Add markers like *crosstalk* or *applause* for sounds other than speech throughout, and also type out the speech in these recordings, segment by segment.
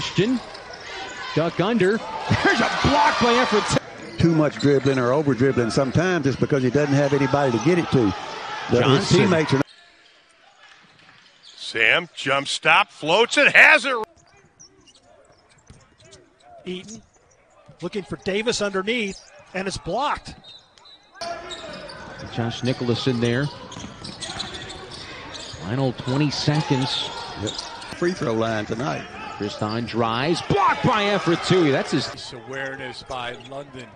Christian. Duck under. *laughs* There's a block by Efretuei. Too much dribbling or over dribbling sometimes it's because he doesn't have anybody to get it to. The, his Johnson. teammates are Sam jump stop, floats it, has it. Eaton looking for Davis underneath, and it's blocked. Josh Nicholas in there. Final 20 seconds. free throw line tonight. Tristan drives. Blocked by Efretuei. That's his. This awareness by London,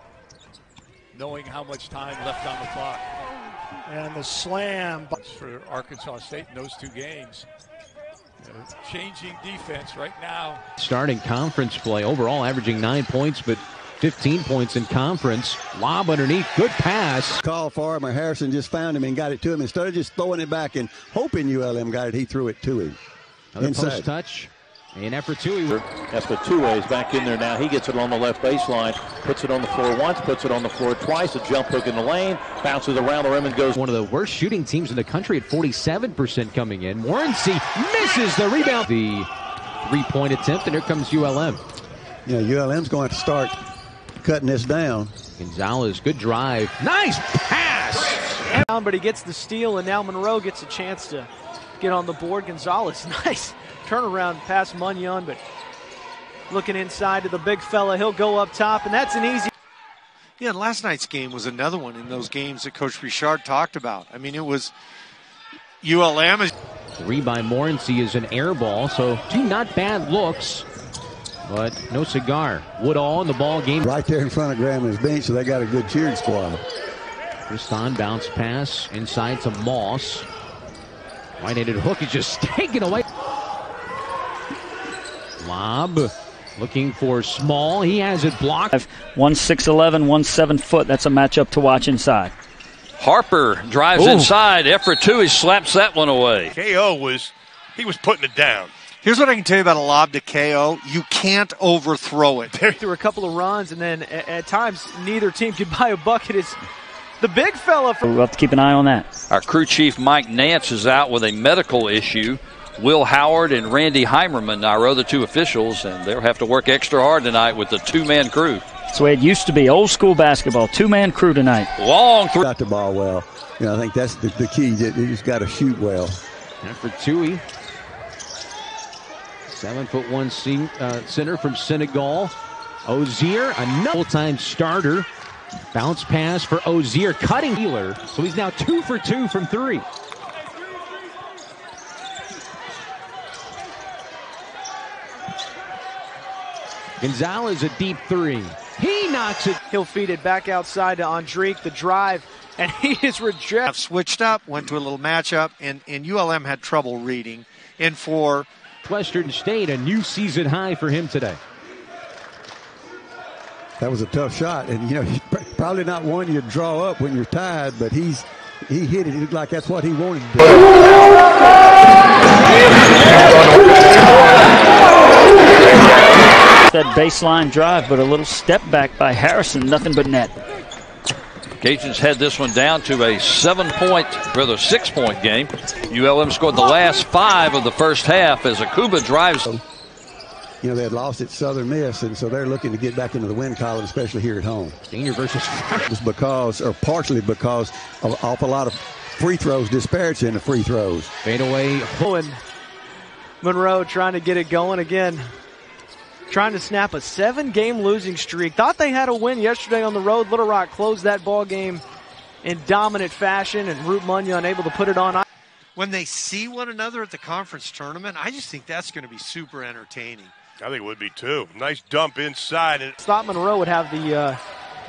knowing how much time left on the clock And the slam. for Arkansas State in those two games. Uh, changing defense right now. starting conference play. Overall, averaging nine points, but 15 points in conference. Lob underneath. Good pass. Call for him or Harrison just found him and got it to him. Instead of just throwing it back and hoping ULM got it, he threw it to him. Another Inside. post touch. An Efretuei. That's the two ways back in there now. He gets it on the left baseline, puts it on the floor once, puts it on the floor twice. A jump hook in the lane, bounces around the rim and goes. One of the worst shooting teams in the country at 47% coming in. Warrency misses the rebound. The three-point attempt, and here comes ULM. You know, ULM's going to start cutting this down. Gonzalez, good drive. Nice pass. But he gets the steal, and now Monroe gets a chance to get on the board. Gonzalez, *laughs* nice turnaround past Munyon, but looking inside to the big fella. He'll go up top, and that's an easy. Yeah, and last night's game was another one in those games that Coach Richard talked about. I mean, it was ULM is Three by Morency is an air ball, so two not bad looks, but no cigar. Woodall in the ball game. Right there in front of Grambling's bench, so they got a good cheering squad. Tristan bounce pass inside to Moss. Right-handed hook is just *laughs* taken away. Lob looking for Small. He has it blocked. One six eleven, one seven foot. That's a matchup to watch inside. Harper drives Ooh. inside. Efretuei, he slaps that one away. KO was he was putting it down. Here's what I can tell you about a lob to KO. You can't overthrow it. There through a couple of runs, and then at, at times neither team could buy a bucket. It's the big fella from We'll have to keep an eye on that. Our crew chief Mike Nance is out with a medical issue. Will Howard and Randy Heimerman, our other two officials, and they'll have to work extra hard tonight with the two-man crew. That's the way it used to be. Old school basketball. Two man crew tonight. Long three. Got the ball well. You know, I think that's the, the key. You just got to shoot well. And for Tui. Seven foot one se- uh, center from Senegal. Ozier, a full-time starter. Bounce pass for Ozier, cutting healer. So he's now two for two from three. Gonzalez a deep three. He knocks it. He'll feed it back outside to Andrique, the drive, and *laughs* he is Have rejected. switched up, went to a little matchup, and, and ULM had trouble reading. And for Western State, a new season high for him today. That was a tough shot, and you know, he's probably not one you draw up when you're tired, but he's he hit it. It like that's what he wanted to do. That baseline drive, but a little step back by Harrison. Nothing but net. Cajuns had this one down to a seven-point, rather six-point game. ULM scored the last five of the first half as Akuba drives. You know, they had lost at Southern Miss, and so they're looking to get back into the win column, especially here at home. Senior versus *laughs* Just because, or partially because, of an awful lot of free throws disparity in the free throws. fadeaway. and Monroe trying to get it going again. Trying to snap a seven-game losing streak. Thought they had a win yesterday on the road. Little Rock closed that ball game in dominant fashion, and Ruot Monyang unable to put it on. when they see one another at the conference tournament, I just think that's going to be super entertaining. I think it would be too. Nice dump inside and Thought Monroe would have the uh,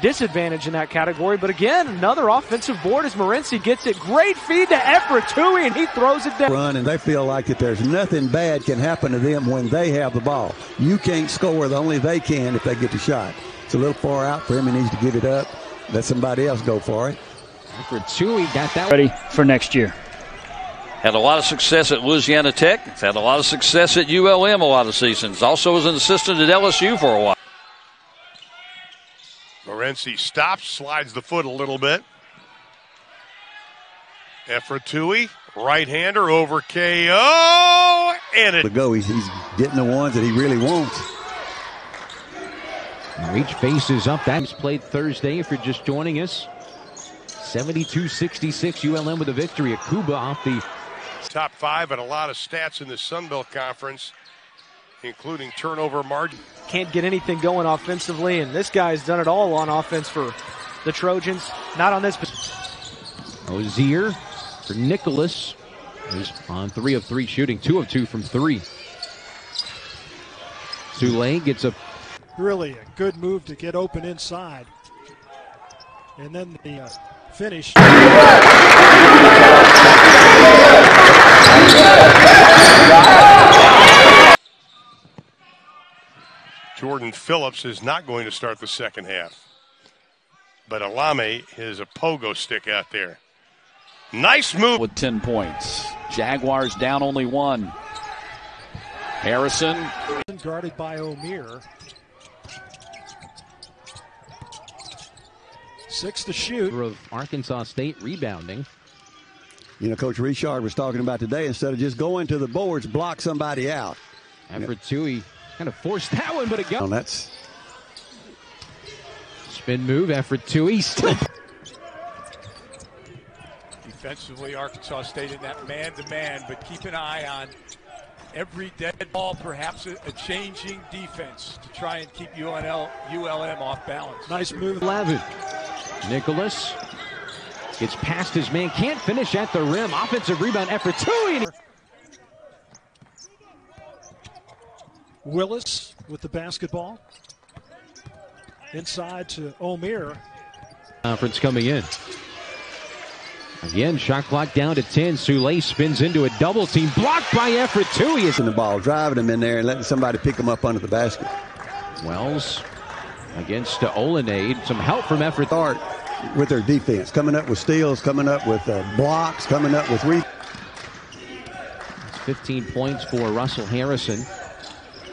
disadvantage in that category, but again, another offensive board as Morency gets it. Great feed to Efretuei, and he throws it down. Run, and they feel like that there's nothing bad can happen to them when they have the ball. You can't score, the only they can if they get the shot. It's a little far out for him. He needs to give it up. Let somebody else go for it. For two, he got that. Ready for next year. Had a lot of success at Louisiana Tech. Had a lot of success at ULM a lot of seasons. Also was an assistant at LSU for a while. Morency stops, slides the foot a little bit. Efretuei, right-hander over KO, and it To go, he's, he's getting the ones that he really wants. Reach faces up. That was played Thursday if you're just joining us. 72-66 ULM with a victory. Akuba off the top five and a lot of stats in the Sun Belt Conference, including turnover margin. Can't get anything going offensively, and this guy's done it all on offense for the Trojans. Not on this. Ozier for Nicholas. Who's on three of three shooting, two of two from three. Sule gets a Really a good move to get open inside. And then the uh, finish. Jordan Phillips is not going to start the second half. But Alame is a pogo stick out there. Nice move. With 10 points. Jaguars down only one. Harrison. Guarded by O'Meara. Six to shoot. Of Arkansas State rebounding. You know, Coach Richard was talking about today, instead of just going to the boards, block somebody out. Efretuei kind of forced that one, but it goes. Oh, that's spin move. Efretuei East. *laughs* Defensively, Arkansas State in that man-to-man, but keep an eye on every dead ball, perhaps a, a, changing defense to try and keep UNL, ULM off balance. Nice move. 11. Nicholas gets past his man, can't finish at the rim. Offensive rebound Efretuei. Willis with the basketball. Inside to O'Meara. Conference coming in. Again, shot clock down to 10. Sule spins into a double team. Blocked by Efretuei. He is in the ball, driving him in there and letting somebody pick him up under the basket. Wells against Olenade. Some help from Effort. Start with their defense, coming up with steals, coming up with uh, blocks, coming up with re. 15 points for Russell Harrison.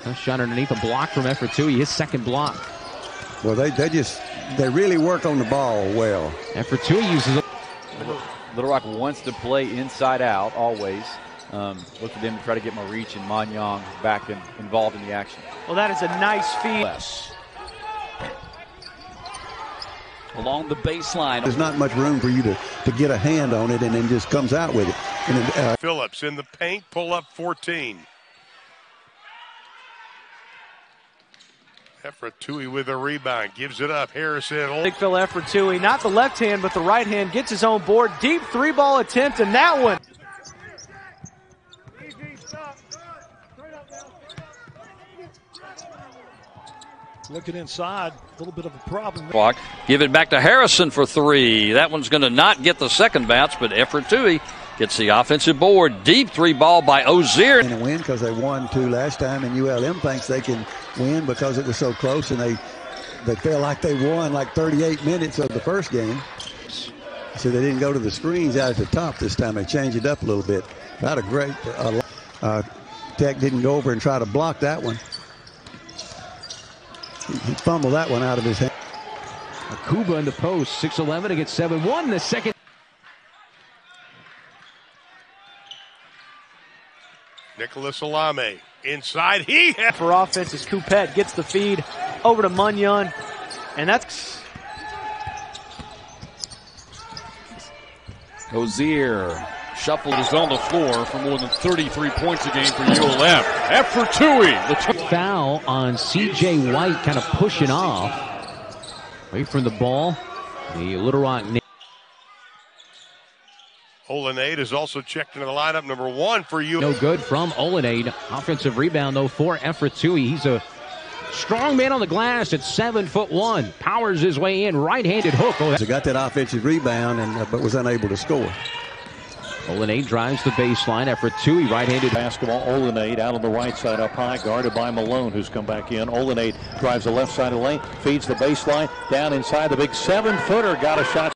A shot underneath a block from Efretuei. His second block. Well, they, they just, they really work on the ball well. Efretuei uses a Little Rock wants to play inside out always. Um, look for them to try to get more reach and Manyang back and involved in the action. Well, that is a nice feed. Along the baseline. There's not much room for you to, to get a hand on it and then just comes out with it. And then, uh, Phillips in the paint, pull up 14. Efretuei with a rebound, gives it up. Harrison. Big Phil Efretuei, not the left hand, but the right hand gets his own board. Deep three ball attempt, and that one. Looking inside, a little bit of a problem. Clock. Give it back to Harrison for three. That one's going to not get the second bounce, but Efretuei gets the offensive board. Deep three ball by Ozier. And win because they won two last time, and ULM thinks they can win because it was so close, and they they feel like they won like 38 minutes of the first game. So they didn't go to the screens out at the top this time. They changed it up a little bit. Not a great. Uh, uh, Tech didn't go over and try to block that one. He, he fumbled that one out of his hand. Akuba in the post, 6'11 against 7'1 in the second. Nicholas Alame inside. He has for offense is Coupette gets the feed over to Munyon, and that's Ozier shuffled is on the floor for more than 33 points a game for ULM. Efretuei. The foul on C.J. White, kind of pushing off away from the ball. The Little Rock. Olenade is also checked into the lineup number one for you. No good from Olenade. Offensive rebound though for Efretuei. He's a strong man on the glass at seven foot one. Powers his way in, right-handed hook. Oh, so got that offensive rebound and uh, but was unable to score. Olenade drives the baseline. Effort Tui, right-handed basketball. Olenade out on the right side up high, guarded by Malone, who's come back in. Olenade drives the left side of the lane, feeds the baseline down inside the big seven-footer. Got a shot.